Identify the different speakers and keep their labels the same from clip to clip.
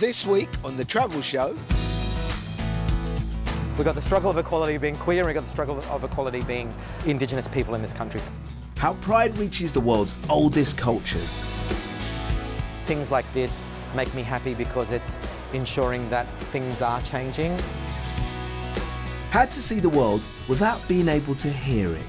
Speaker 1: This week on The Travel Show.
Speaker 2: We've got the struggle of equality being queer and we've got the struggle of equality being Indigenous people in this country.
Speaker 1: How pride reaches the world's oldest cultures.
Speaker 2: Things like this make me happy because it's ensuring that things are changing.
Speaker 1: How to see the world without being able to hear it.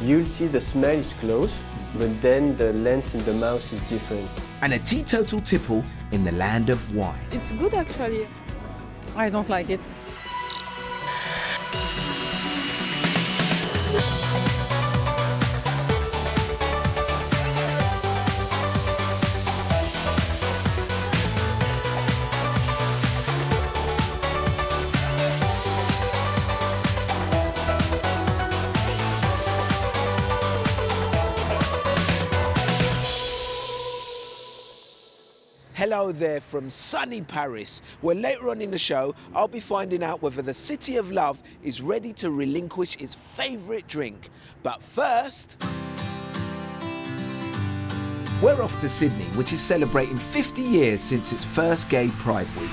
Speaker 3: You'll see the smell is close, but then the lens in the mouth is different.
Speaker 1: And a teetotal tipple in the land of wine.
Speaker 4: It's good actually. I don't like it.
Speaker 1: Hello there from sunny Paris, where later on in the show I'll be finding out whether the City of Love is ready to relinquish its favourite drink. But first, we're off to Sydney, which is celebrating 50 years since its first Gay Pride Week.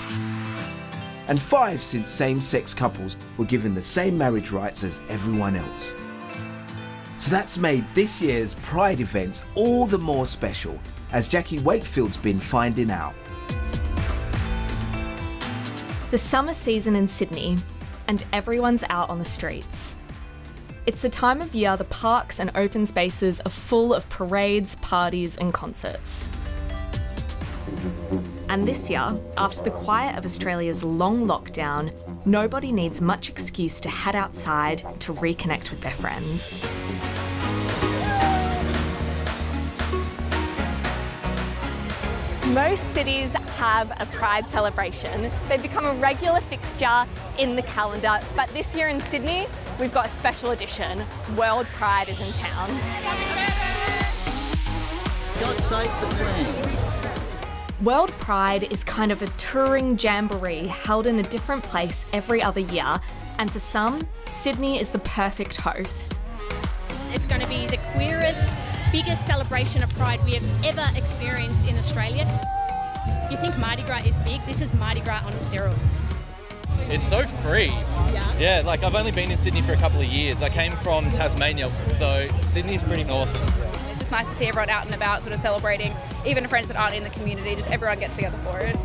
Speaker 1: And five since same-sex couples were given the same marriage rights as everyone else. So that's made this year's Pride events all the more special as Jacqui Wakefield's been finding out.
Speaker 5: The summer season in Sydney, and everyone's out on the streets. It's the time of year the parks and open spaces are full of parades, parties, and concerts. And this year, after the quiet of Australia's long lockdown, nobody needs much excuse to head outside to reconnect with their friends.
Speaker 6: Most cities have a Pride celebration. They've become a regular fixture in the calendar, but this year in Sydney, we've got a special edition. World Pride is in town.
Speaker 7: God save the Queen.
Speaker 5: World Pride is kind of a touring jamboree held in a different place every other year, and for some, Sydney is the perfect host.
Speaker 8: It's going to be the queerest, biggest celebration of Pride we have ever experienced in Australia. You think Mardi Gras is big? This is Mardi Gras on steroids.
Speaker 9: It's so free.
Speaker 8: Yeah.
Speaker 9: Yeah, like I've only been in Sydney for a couple of years. I came from Tasmania, so Sydney's pretty awesome.
Speaker 10: It's just nice to see everyone out and about, sort of celebrating, even friends that aren't in the community, just everyone gets together for it.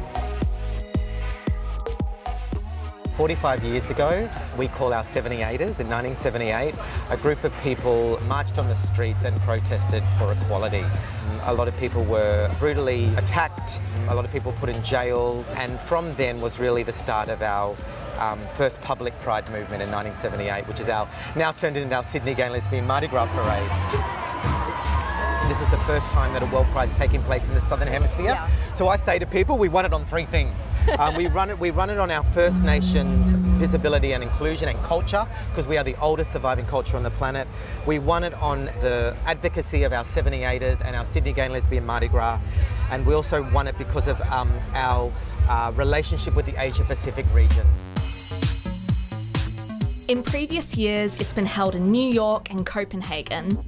Speaker 2: 45 years ago, we call our 78ers in 1978, a group of people marched on the streets and protested for equality. A lot of people were brutally attacked, a lot of people put in jail, and from then was really the start of our um, first public pride movement in 1978, which is our now turned into our Sydney Gay and Lesbian Mardi Gras Parade. This is the first time that a World Pride is taking place in the Southern Hemisphere.
Speaker 5: Yeah.
Speaker 2: So I say to people, we run it on three things. Um, we run it. We run it on our First Nations visibility and inclusion and culture, because we are the oldest surviving culture on the planet. We won it on the advocacy of our 78ers and our Sydney Gay and Lesbian Mardi Gras, and we also won it because of um, our uh, relationship with the Asia Pacific region.
Speaker 5: In previous years, it's been held in New York and Copenhagen.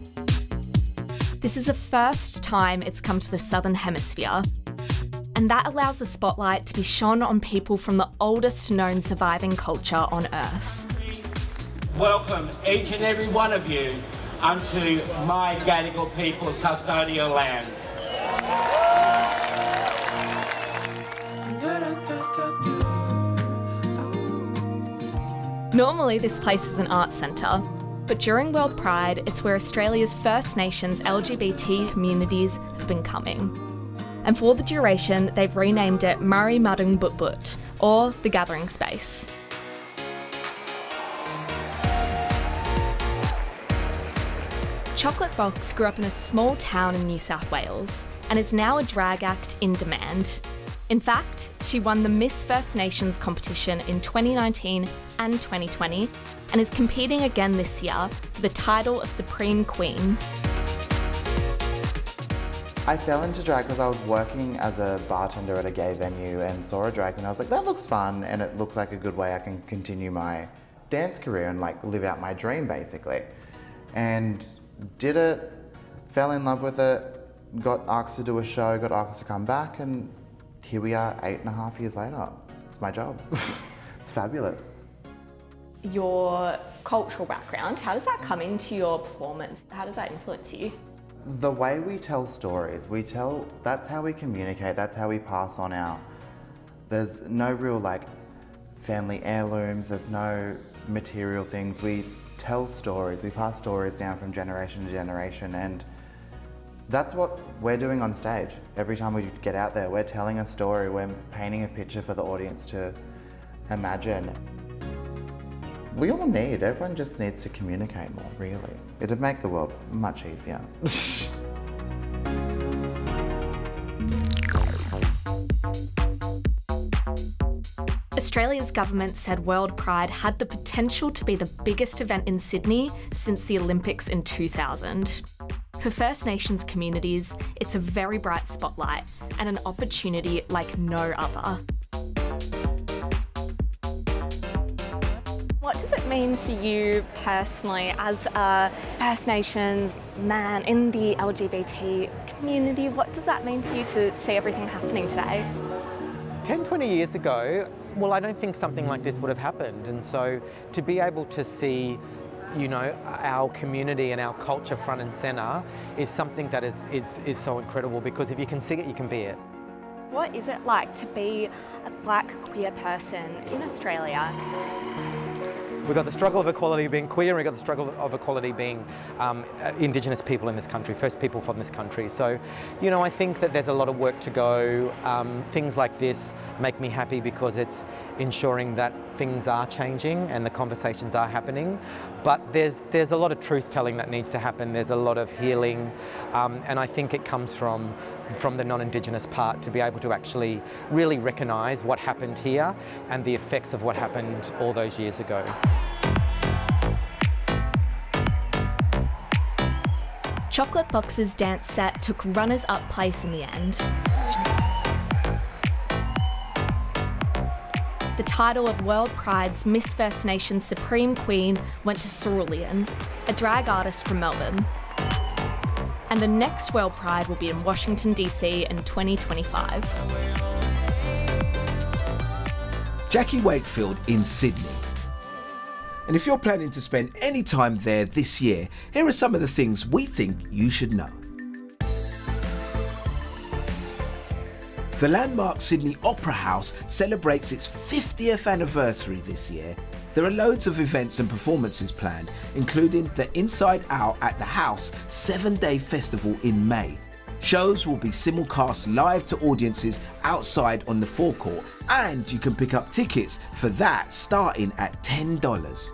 Speaker 5: This is the first time it's come to the Southern Hemisphere, and that allows the spotlight to be shone on people from the oldest known surviving culture on Earth.
Speaker 11: Welcome each and every one of you unto my Gadigal people's custodial land.
Speaker 5: Normally, this place is an art centre, but during World Pride, it's where Australia's First Nations LGBT communities have been coming. And for the duration, they've renamed it Murray Mudung But or the Gathering Space. Chocolate Box grew up in a small town in New South Wales and is now a drag act in demand. In fact, she won the Miss First Nations competition in 2019 and 2020 and is competing again this year for the title of Supreme Queen.
Speaker 12: I fell into drag because I was working as a bartender at a gay venue and saw a drag and I was like, that looks fun and it looks like a good way I can continue my dance career and like live out my dream basically. And did it, fell in love with it, got asked to do a show, got asked to come back, and here we are eight and a half years later. It's my job. it's fabulous.
Speaker 5: Your cultural background, how does that come into your performance? How does that influence you?
Speaker 12: The way we tell stories, we tell, that's how we communicate, that's how we pass on our, there's no real like family heirlooms, there's no material things. We tell stories, we pass stories down from generation to generation and that's what we're doing on stage. Every time we get out there, we're telling a story, we're painting a picture for the audience to imagine. We all need, everyone just needs to communicate more, really. It'd make the world much easier.
Speaker 5: Australia's government said World Pride had the potential to be the biggest event in Sydney since the Olympics in 2000. For First Nations communities, it's a very bright spotlight and an opportunity like no other. What does it mean for you personally as a First Nations man in the LGBT community? What does that mean for you to see everything happening today?
Speaker 2: 10, 20 years ago, well, I don't think something like this would have happened. And so to be able to see you know, our community and our culture front and centre is something that is, is, is so incredible because if you can see it, you can be it.
Speaker 5: What is it like to be a black queer person in Australia?
Speaker 2: We've got the struggle of equality being queer, and we've got the struggle of equality being um, Indigenous people in this country, First people from this country. So, you know, I think that there's a lot of work to go. Um, things like this make me happy because it's ensuring that things are changing and the conversations are happening. But there's there's a lot of truth telling that needs to happen. There's a lot of healing, um, and I think it comes from from the non-Indigenous part to be able to actually really recognise what happened here and the effects of what happened all those years ago.
Speaker 5: Chocolate Box's dance set took runners-up place in the end. The title of World Pride's Miss First Nations Supreme Queen went to Cerulean, a drag artist from Melbourne. And the next World Pride will be in Washington, D.C. in 2025.
Speaker 1: Jacqui Wakefield in Sydney. And if you're planning to spend any time there this year, here are some of the things we think you should know. The landmark Sydney Opera House celebrates its 50th anniversary this year. There are loads of events and performances planned, including the Inside Out at the House seven day festival in May. Shows will be simulcast live to audiences outside on the forecourt, and you can pick up tickets for that starting at $10.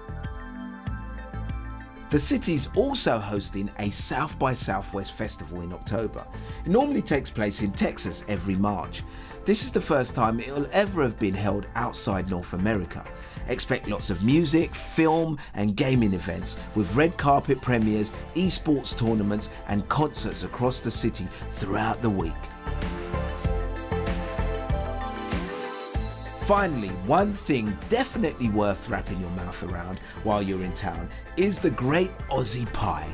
Speaker 1: The city's also hosting a South by Southwest festival in October. It normally takes place in Texas every March. This is the first time it will ever have been held outside North America. Expect lots of music, film, and gaming events with red carpet premieres, esports tournaments, and concerts across the city throughout the week. Finally, one thing definitely worth wrapping your mouth around while you're in town is the great Aussie pie.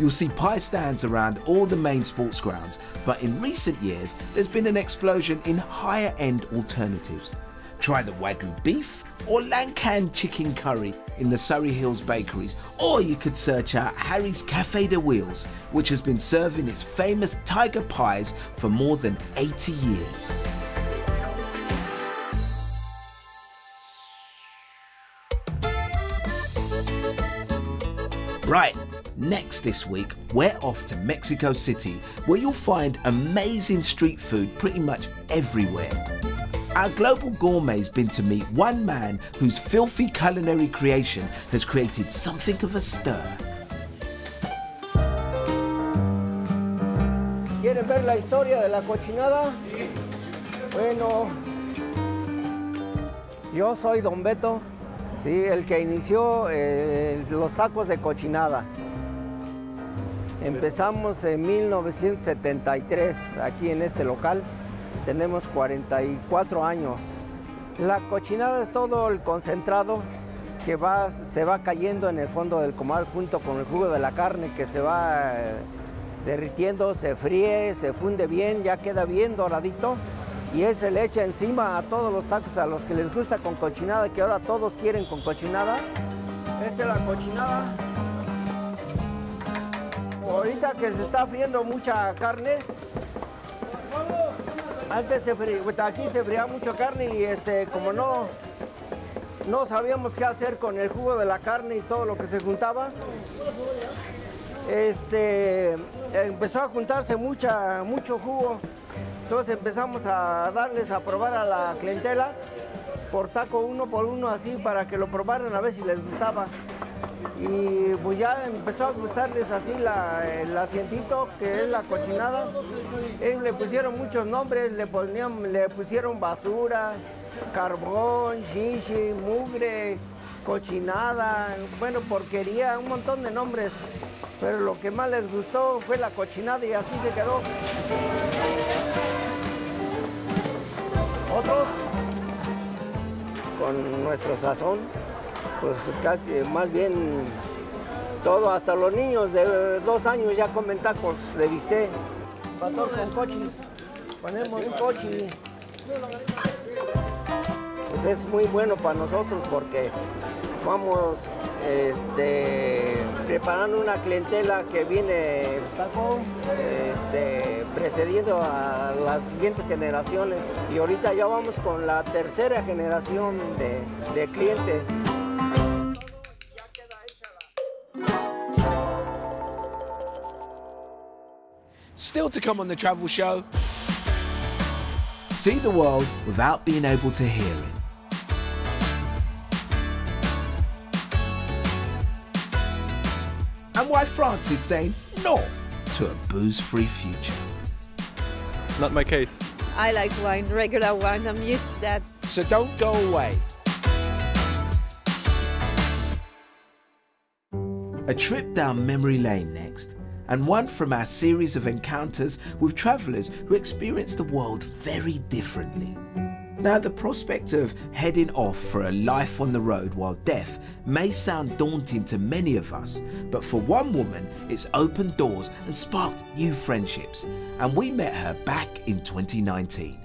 Speaker 1: You'll see pie stands around all the main sports grounds, but in recent years there's been an explosion in higher end alternatives. Try the Wagyu beef or Lankan chicken curry in the Surry Hills bakeries, or you could search out Harry's Cafe de Wheels, which has been serving its famous tiger pies for more than 80 years. Right, next this week, we're off to Mexico City, where you'll find amazing street food pretty much everywhere. Our global gourmet's been to meet one man whose filthy culinary creation has created something of a stir.
Speaker 13: ¿Quieren ver la historia de la cochinada? Sí. Bueno, yo soy Don Beto, ¿sí? el que inició eh, los tacos de cochinada. Empezamos en 1973 aquí en este local. Tenemos 44 años. La cochinada es todo el concentrado que va, se va cayendo en el fondo del comal junto con el jugo de la carne que se va eh, derritiendo, se fríe, se funde bien, ya queda bien doradito y ese le echa encima a todos los tacos a los que les gusta con cochinada, que ahora todos quieren con cochinada. Esta es la cochinada. Ahorita que se está friendo mucha carne, antes se fría, pues, aquí se fría mucha carne y este, como no, no sabíamos qué hacer con el jugo de la carne y todo lo que se juntaba, este, empezó a juntarse mucha, mucho jugo. Entonces empezamos a darles a probar a la clientela por taco uno por uno así para que lo probaran a ver si les gustaba. Y pues ya empezó a gustarles así la, el asientito que es la cochinada. Ellos le pusieron muchos nombres, le, ponían, le pusieron basura, carbón, shishi, mugre, cochinada, bueno, porquería, un montón de nombres. Pero lo que más les gustó fue la cochinada y así se quedó. Otros, con nuestro sazón, pues casi, más bien todo, hasta los niños de dos años ya comen tacos de bistec. Pastor con cochi, ponemos un cochi. Pues es muy bueno para nosotros porque vamos este, preparando una clientela que viene este, precediendo a las siguientes generaciones y ahorita ya vamos con la tercera generación de, de clientes.
Speaker 1: Still to come on the travel show. See the world without being able to hear it. France is saying no to a booze-free future.
Speaker 14: Not my case.
Speaker 15: I like wine, regular wine. I'm used to that.
Speaker 1: So don't go away. A trip down memory lane next, and one from our series of encounters with travellers who experience the world very differently. Now, the prospect of heading off for a life on the road while deaf may sound daunting to many of us, but for one woman, it's opened doors and sparked new friendships, and we met her back in 2019.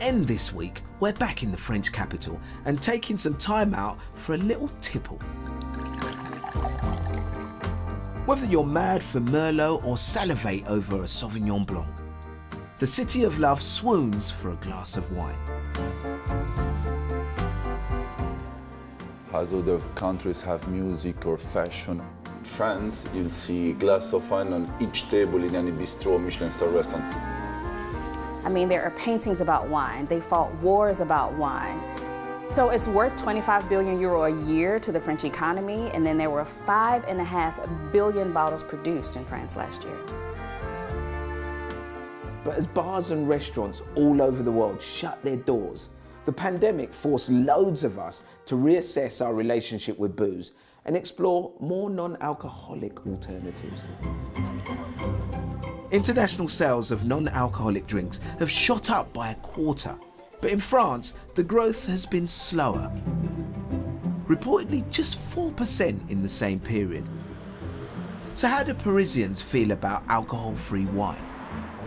Speaker 1: End this week, we're back in the French capital and taking some time out for a little tipple. Whether you're mad for Merlot or salivate over a Sauvignon Blanc, the City of Love swoons for a glass of wine.
Speaker 16: As other countries have music or fashion, France, you'll see glass of wine on each table in any bistro or Michelin star restaurant.
Speaker 17: I mean, there are paintings about wine. They fought wars about wine. So it's worth 25 billion euro a year to the French economy, and then there were five and a half billion bottles produced in France last year.
Speaker 1: But as bars and restaurants all over the world shut their doors, the pandemic forced loads of us to reassess our relationship with booze and explore more non alcoholic alternatives. International sales of non alcoholic drinks have shot up by a quarter, but in France, the growth has been slower. Reportedly, just 4% in the same period. So, how do Parisians feel about alcohol free wine?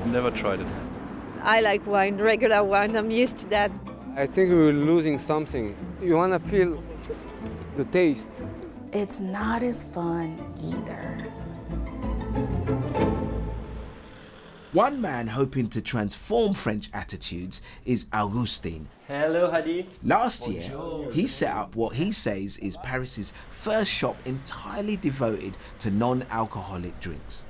Speaker 14: I've never tried it.
Speaker 15: I like wine, regular wine. I'm used to that.
Speaker 18: I think we we're losing something. You want to feel the taste.
Speaker 17: It's not as fun either.
Speaker 1: One man hoping to transform French attitudes is Augustin.
Speaker 3: Hello, Hadi.
Speaker 1: Last year, he set up what he says is Paris's first shop entirely devoted to non alcoholic drinks.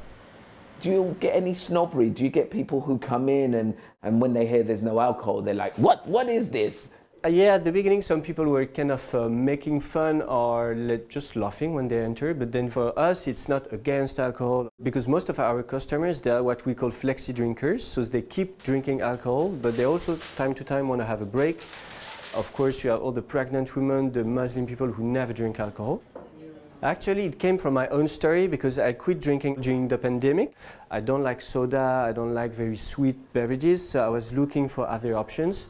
Speaker 1: Do you get any snobbery? Do you get people who come in and, and when they hear there's no alcohol, they're like, what? What is this?
Speaker 3: Uh, yeah, at the beginning, some people were kind of uh, making fun or just laughing when they entered. But then for us, it's not against alcohol because most of our customers they are what we call flexi drinkers. So they keep drinking alcohol, but they also time to time want to have a break. Of course, you have all the pregnant women, the Muslim people who never drink alcohol. Actually, it came from my own story because I quit drinking during the pandemic. I don't like soda, I don't like very sweet beverages, so I was looking for other options.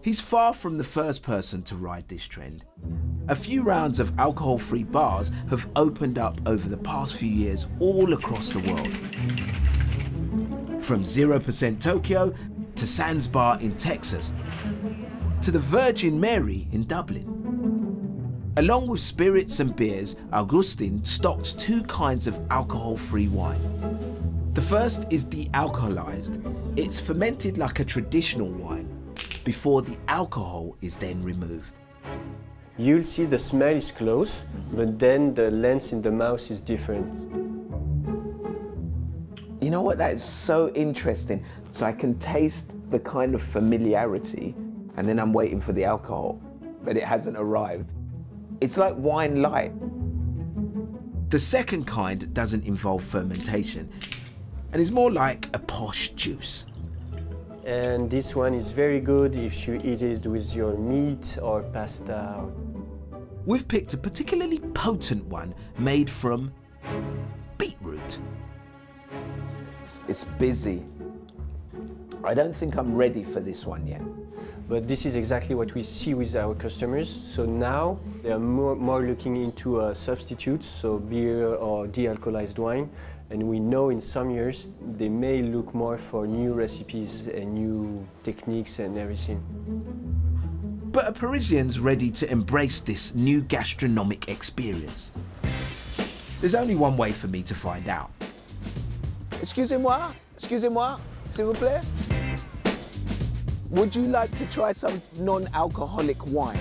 Speaker 1: He's far from the first person to ride this trend. A few rounds of alcohol free bars have opened up over the past few years all across the world. From 0% Tokyo to Sans Bar in Texas to the Virgin Mary in Dublin. Along with spirits and beers, Augustin stocks two kinds of alcohol free wine. The first is de-alcoholized. It's fermented like a traditional wine before the alcohol is then removed.
Speaker 3: You'll see the smell is close, but then the length in the mouth is different.
Speaker 1: You know what? That is so interesting. So I can taste the kind of familiarity, and then I'm waiting for the alcohol, but it hasn't arrived. It's like wine light. The second kind doesn't involve fermentation and is more like a posh juice.
Speaker 3: And this one is very good if you eat it with your meat or pasta.
Speaker 1: We've picked a particularly potent one made from beetroot. It's busy. I don't think I'm ready for this one yet.
Speaker 3: But this is exactly what we see with our customers. So now they are more, more looking into uh, substitutes, so beer or de-alcoholized wine. And we know in some years they may look more for new recipes and new techniques and everything.
Speaker 1: But are Parisians ready to embrace this new gastronomic experience? There's only one way for me to find out. Excusez-moi, excusez-moi, s'il vous plaît. Would you like to try some non-alcoholic wine?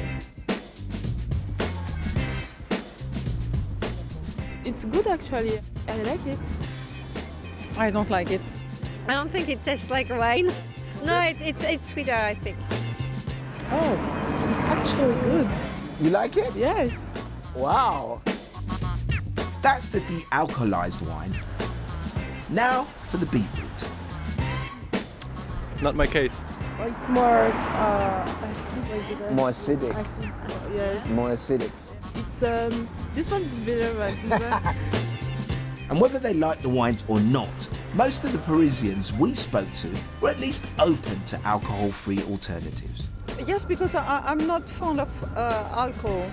Speaker 4: It's good actually. I like it. I don't like it.
Speaker 15: I don't think it tastes like wine. No, it, it's it's sweeter, I think.
Speaker 4: Oh, it's actually good.
Speaker 1: You like it?
Speaker 4: Yes.
Speaker 1: Wow. That's the de-alcoholized wine. Now for the beetroot.
Speaker 14: Not my case.
Speaker 4: It's more uh, acid,
Speaker 1: More acidic.
Speaker 4: Acid, yes.
Speaker 1: More acidic.
Speaker 4: It's um, this one is better than this one.
Speaker 1: And whether they like the wines or not, most of the Parisians we spoke to were at least open to alcohol-free alternatives.
Speaker 4: Yes, because I, I'm not fond of uh, alcohol.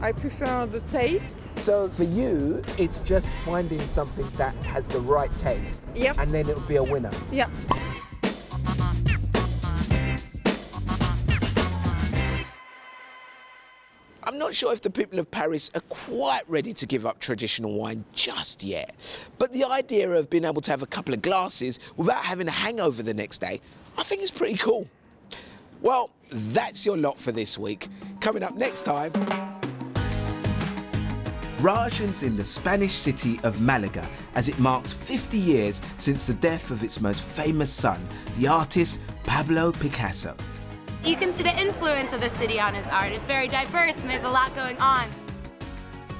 Speaker 4: I prefer the taste.
Speaker 1: So for you, it's just finding something that has the right taste.
Speaker 4: Yes.
Speaker 1: And then it'll be a winner.
Speaker 4: Yeah.
Speaker 1: I'm not sure if the people of Paris are quite ready to give up traditional wine just yet. But the idea of being able to have a couple of glasses without having a hangover the next day, I think is pretty cool. Well, that's your lot for this week. Coming up next time. Rajan's in the Spanish city of Malaga as it marks 50 years since the death of its most famous son, the artist Pablo Picasso.
Speaker 19: You can see the influence of the city on his art. It's very diverse and there's a lot going on.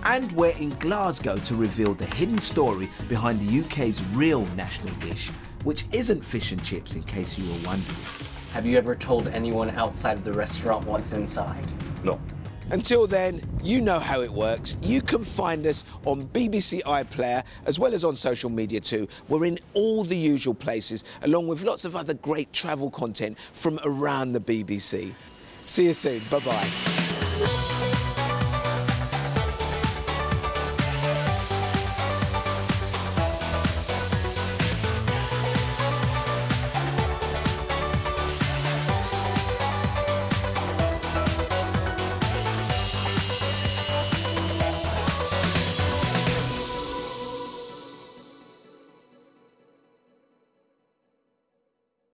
Speaker 1: And we're in Glasgow to reveal the hidden story behind the UK's real national dish, which isn't fish and chips in case you were wondering.
Speaker 20: Have you ever told anyone outside of the restaurant what's inside?
Speaker 1: No. Until then, you know how it works. You can find us on BBC iPlayer as well as on social media too. We're in all the usual places, along with lots of other great travel content from around the BBC. See you soon. Bye bye.